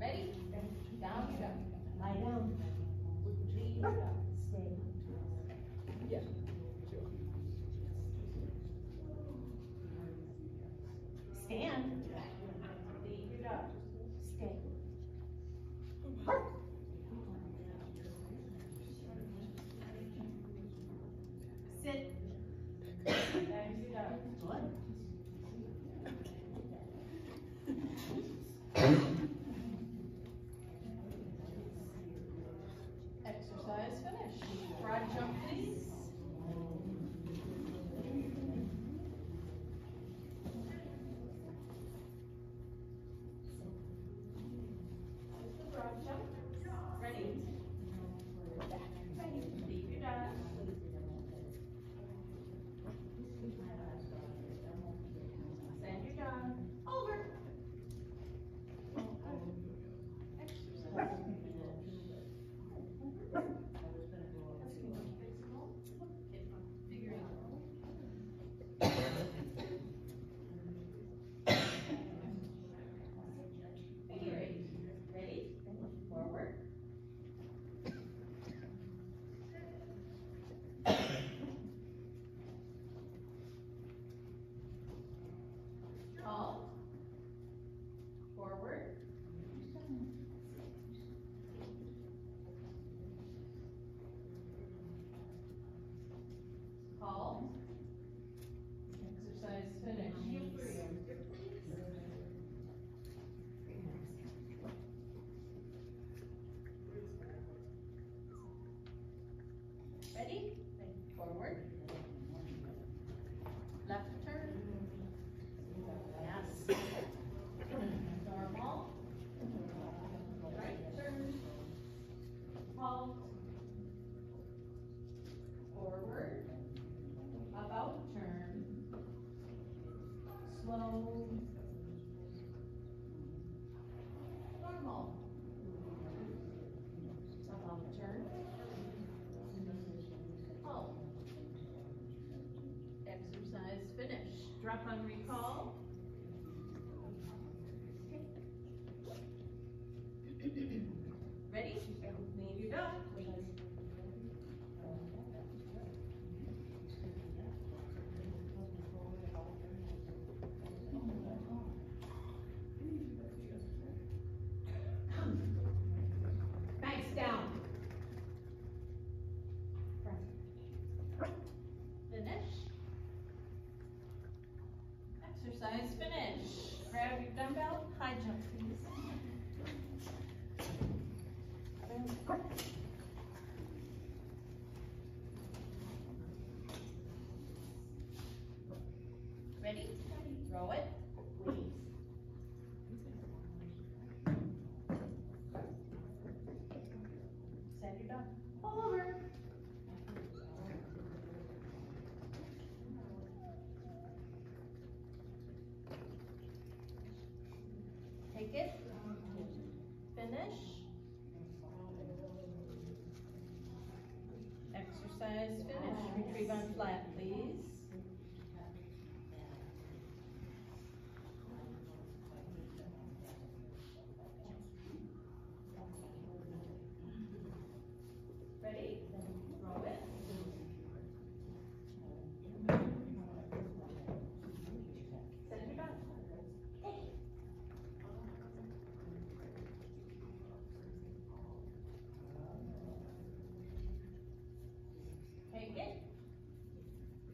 Ready? Down, you go. Lie down. Leave, Exercise finished. Broad jump, Ready? Forward. Left turn. Yes. Normal. Right turn. Halt. Forward. About turn. Slow. Drop on recall. Ready? Leave your dog, please. Nice down. Finish. Exercise finish. Grab your dumbbell, high jump please. Ready? Throw it, please. Send your dog. Pull over. Take it. Finish. Exercise finish. Retrieve on flat, please. Ready? Roll it. Send your dog. Take it.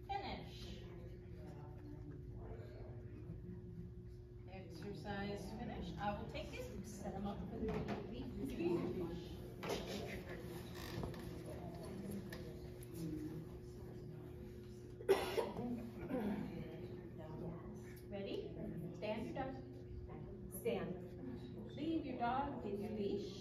Finish. Exercise finish. I will take set them up for the. Ready? Stand your dog. Stand. Leave your dog with your leash.